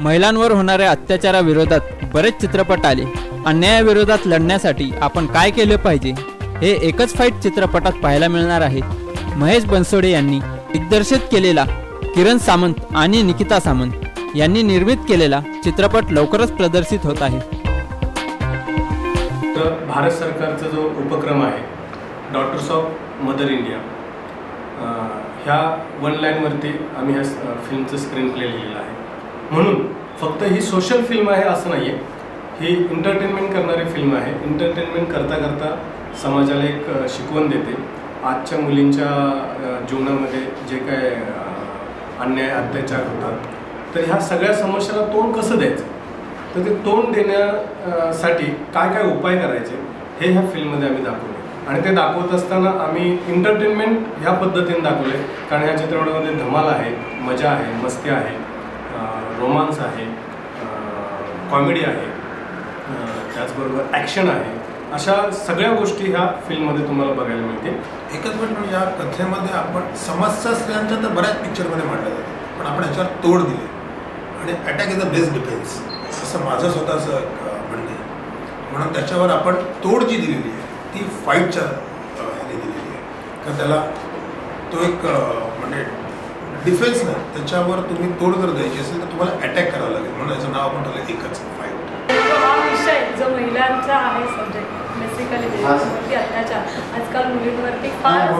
महिलांवर होणाऱ्या अत्याचाराविरोधात बरेच चित्रपट आले. अन्यायाविरोधात लढण्यासाठी आपण काय केले पाहिजे? हे एकच फाईट चित्रपटात पाहायला मिळणार आहे. महेश बनसोडे यांनी दिग्दर्शित केलेला किरण सामंत आणि निकिता सामंत यांनी निर्मित केलेला चित्रपट लवकरच प्रदर्शित होत आहे. भारत सरकारचा जो उपक्रम आहे डॉटर्स ऑफ मदर इंडिया ह्या वन लाईनवरती आम्ही ह्या फिल्मचं स्क्रीन प्ले लिहिलेलं आहे. म्हणून फक्त ही सोशल फिल्म आहे असं नाही आहे ही एंटरटेनमेंट करणारी फिल्म आहे. एंटरटेनमेंट करता करता समाजाला एक शिकवण देते. आजच्या मुलींच्या जीवनामध्ये जे काय अन्याय अत्याचार होतात तर ह्या सगळ्या समस्याला तोंड कसं द्यायचं? तर ते तोंड देण्यासाठी काय काय उपाय करायचे हे ह्या फिल्ममध्ये आम्ही दाखवले. आणि ते दाखवत असताना आम्ही एंटरटेनमेंट ह्या पद्धतीने दाखवले. कारण ह्या चित्रपटामध्ये धमाल आहे मजा आहे मस्ती आहे. रोमांस आहे कॉमेडी आहे त्याचबरोबर ॲक्शन आहे अशा सगळ्या गोष्टी ह्या फिल्ममध्ये तुम्हाला बघायला मिळतील. एकच म्हणजे या कथेमध्ये आपण समस्या स्त्रियांच्या तर बऱ्याच पिक्चरमध्ये मांडल्या जातात पण आपण याच्यावर तोड दिली. आणि attack is the best defence असं माझं स्वतःचं एक, म्हणणं आहे. म्हणून त्याच्यावर आपण तोड जी दिलेली आहे ती फाईटच्या ह्याने दिलेली आहे. तर त्याला तो एक म्हणजे डिफेन्स नाही त्याच्यावर तुम्ही तोड जर द्यायची असेल तर तुम्हाला अटॅक करावं लागेल. म्हणून याचं नाव आपण ठेवलं एकच फाईट विषय जो महिलांचा आहे सब्जेक्ट बेसिकली अत्याचार आजकाल मुलींवरती फार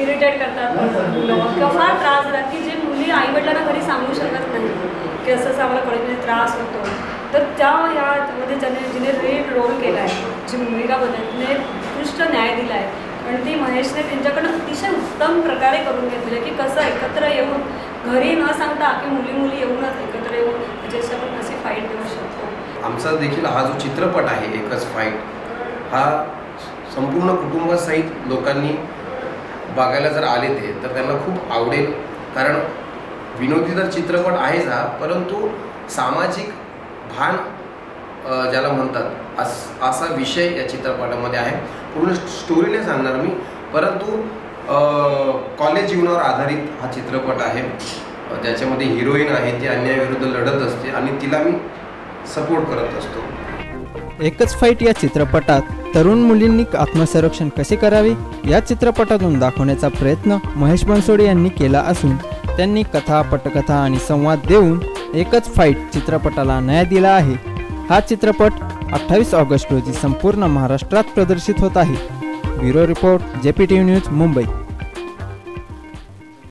इरिटेट करतात मुलं किंवा फार त्रास देतात की जे मुली आईवडिलांना घरी सांगू शकत नाही. की असं असं आम्हाला कॉलेजमध्ये त्रास होतो. तर त्या ह्यामध्ये ज्याने जिने रीड रोल केला आहे जी भूमिका बदल तिने उत्कृष्ट न्याय दिला आहे. आणि ती महेशने त्यांच्याकडनं अतिशय उत्तम प्रकारे करून घेतली आहे की कसं एकत्र येऊन घरी न सांगता की मुली मुली येऊनच एकत्र येऊन त्याच्याशी आपण फाईट देऊ शकतो. आमचा देखील हा जो चित्रपट आहे एकच फाईट हा संपूर्ण कुटुंबासहित लोकांनी बघायला जर आले ते तर त्यांना खूप आवडेल. कारण विनोदी तर चित्रपट आहेच हा परंतु सामाजिक भान ज्याला म्हणतात अस असा विषय या चित्रपटामध्ये आहे. पूर्ण स्टोरी नाही सांगणार मी परंतु कॉलेज जीवनावर आधारित हा चित्रपट आहे. ज्याच्यामध्ये हिरोईन आहे ती अन्यायाविरुद्ध लढत असते आणि तिला मी सपोर्ट करत असतो. एकच फाईट या चित्रपटात तरुण मुलींनी आत्मसंरक्षण कसे करावे या चित्रपटातून दाखवण्याचा प्रयत्न महेश बनसोडे यांनी केला असून त्यांनी कथा पटकथा आणि संवाद देऊन एकच फाईट चित्रपटाला न्याय दिला आहे. हा चित्रपट अठ्ठावीस ऑगस्ट रोजी संपूर्ण महाराष्ट्रात प्रदर्शित होत आहे. bureau report JP T news Mumbai